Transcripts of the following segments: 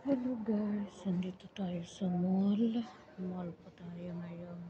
Hello guys, nandito tayo sa mall. Mall pa tayo ngayon.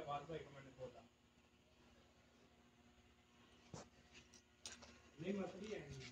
बोला। नहीं मछली है